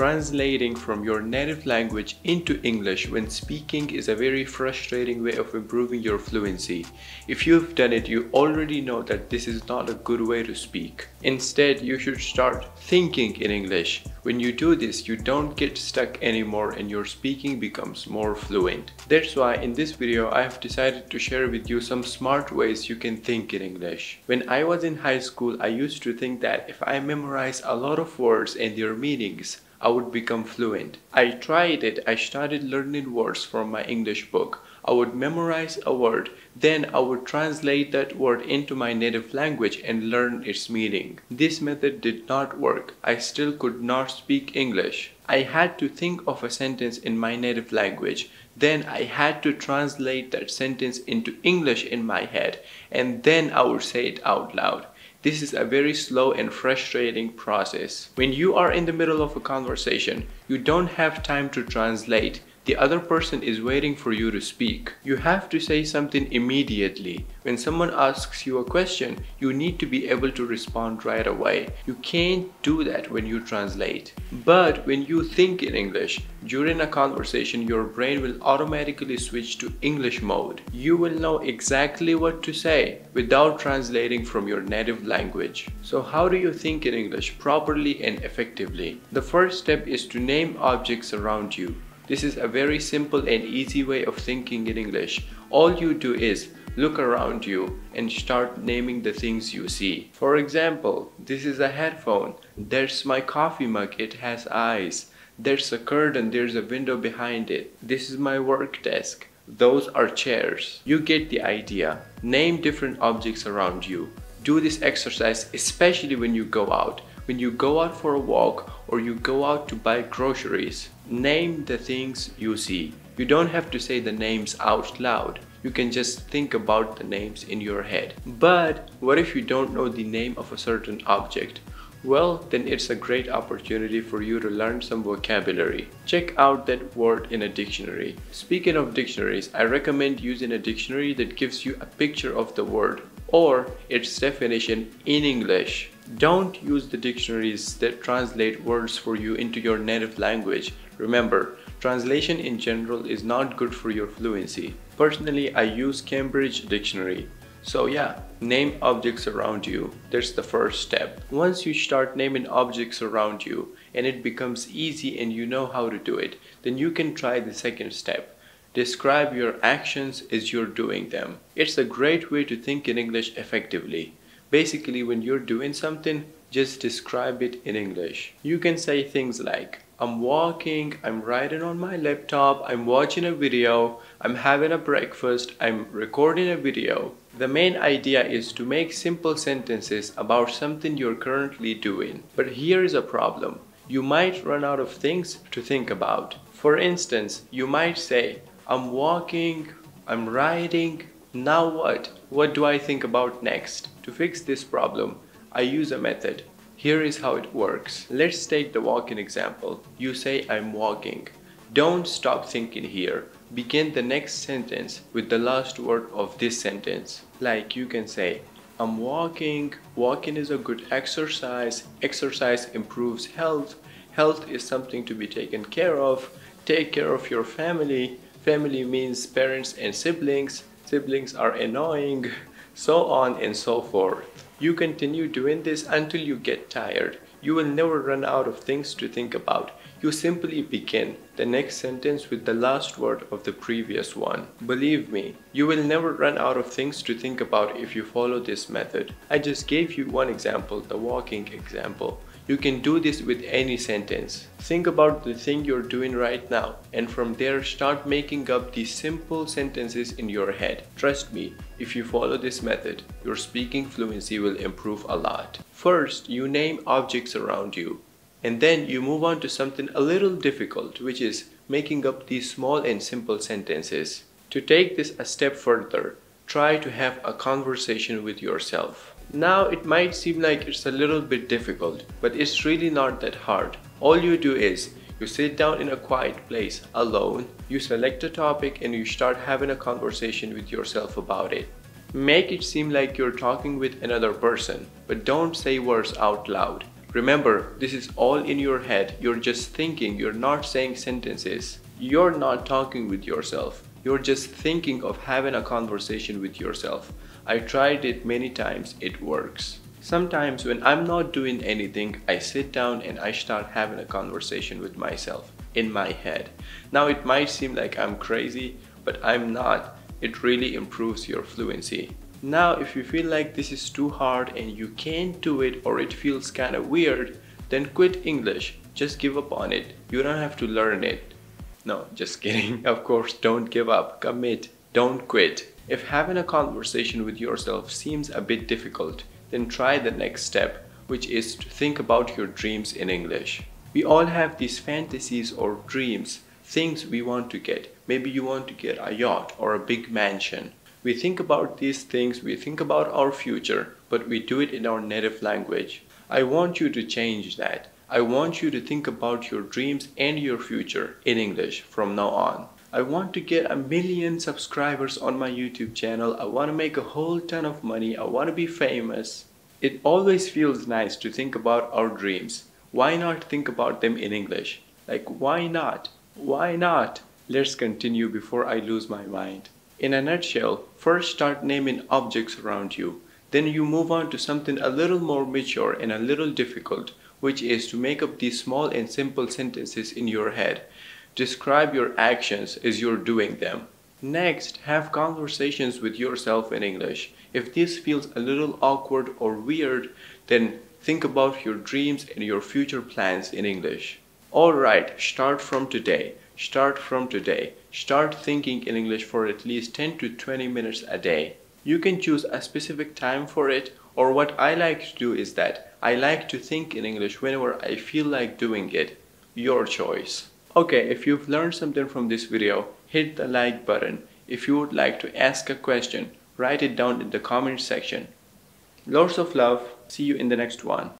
Translating from your native language into English when speaking is a very frustrating way of improving your fluency. If you've done it, you already know that this is not a good way to speak. Instead, you should start thinking in English. When you do this, you don't get stuck anymore and your speaking becomes more fluent. That's why in this video, I have decided to share with you some smart ways you can think in English. When I was in high school, I used to think that if I memorize a lot of words and their meanings, I would become fluent. I tried it. I started learning words from my English book. I would memorize a word, then I would translate that word into my native language and learn its meaning. This method did not work. I still could not speak English. I had to think of a sentence in my native language. Then I had to translate that sentence into English in my head, and then I would say it out loud. This is a very slow and frustrating process. When you are in the middle of a conversation, you don't have time to translate. The other person is waiting for you to speak. You have to say something immediately. When someone asks you a question, you need to be able to respond right away. You can't do that when you translate. But when you think in English, during a conversation, your brain will automatically switch to English mode. You will know exactly what to say without translating from your native language. So how do you think in English properly and effectively? The first step is to name objects around you. This is a very simple and easy way of thinking in English. All you do is look around you and start naming the things you see. For example, this is a headphone. There's my coffee mug, it has eyes. There's a curtain, there's a window behind it. This is my work desk. Those are chairs. You get the idea. Name different objects around you. Do this exercise especially when you go out. When you go out for a walk or you go out to buy groceries, name the things you see. You don't have to say the names out loud. You can just think about the names in your head. But what if you don't know the name of a certain object? Well, then it's a great opportunity for you to learn some vocabulary. Check out that word in a dictionary. Speaking of dictionaries, I recommend using a dictionary that gives you a picture of the word or its definition in English. Don't use the dictionaries that translate words for you into your native language. Remember, translation in general is not good for your fluency. Personally, I use Cambridge Dictionary. So yeah, name objects around you. That's the first step. Once you start naming objects around you and it becomes easy and you know how to do it, then you can try the second step. Describe your actions as you're doing them. It's a great way to think in English effectively. Basically, when you're doing something, just describe it in English. You can say things like, I'm walking, I'm writing on my laptop, I'm watching a video, I'm having a breakfast, I'm recording a video. The main idea is to make simple sentences about something you're currently doing. But here is a problem. You might run out of things to think about. For instance, you might say, I'm walking, I'm riding, now what? What do I think about next? To fix this problem, I use a method. Here is how it works. Let's take the walking example. You say I'm walking. Don't stop thinking here. Begin the next sentence with the last word of this sentence. Like you can say, I'm walking. Walking is a good exercise. Exercise improves health. Health is something to be taken care of. Take care of your family. Family means parents and siblings siblings are annoying, so on and so forth. You continue doing this until you get tired. You will never run out of things to think about. You simply begin the next sentence with the last word of the previous one. Believe me, you will never run out of things to think about if you follow this method. I just gave you one example, the walking example. You can do this with any sentence. Think about the thing you're doing right now and from there start making up these simple sentences in your head. Trust me, if you follow this method, your speaking fluency will improve a lot. First, you name objects around you. And then you move on to something a little difficult, which is making up these small and simple sentences. To take this a step further, try to have a conversation with yourself. Now it might seem like it's a little bit difficult, but it's really not that hard. All you do is you sit down in a quiet place alone, you select a topic and you start having a conversation with yourself about it. Make it seem like you're talking with another person, but don't say words out loud. Remember, this is all in your head. You're just thinking, you're not saying sentences. You're not talking with yourself. You're just thinking of having a conversation with yourself. I tried it many times, it works. Sometimes when I'm not doing anything, I sit down and I start having a conversation with myself in my head. Now it might seem like I'm crazy, but I'm not. It really improves your fluency. Now if you feel like this is too hard and you can't do it or it feels kind of weird, then quit English. Just give up on it. You don't have to learn it. No, just kidding. Of course, don't give up. Commit. Don't quit. If having a conversation with yourself seems a bit difficult, then try the next step, which is to think about your dreams in English. We all have these fantasies or dreams, things we want to get. Maybe you want to get a yacht or a big mansion. We think about these things, we think about our future, but we do it in our native language. I want you to change that. I want you to think about your dreams and your future in English from now on. I want to get a million subscribers on my YouTube channel. I want to make a whole ton of money. I want to be famous. It always feels nice to think about our dreams. Why not think about them in English? Like, why not? Why not? Let's continue before I lose my mind. In a nutshell, first start naming objects around you. Then you move on to something a little more mature and a little difficult, which is to make up these small and simple sentences in your head. Describe your actions as you're doing them. Next, have conversations with yourself in English. If this feels a little awkward or weird, then think about your dreams and your future plans in English. Alright, start from today. Start from today. Start thinking in English for at least 10 to 20 minutes a day. You can choose a specific time for it or what I like to do is that I like to think in English whenever I feel like doing it. Your choice. Okay, if you've learned something from this video, hit the like button. If you would like to ask a question, write it down in the comment section. Lots of love. See you in the next one.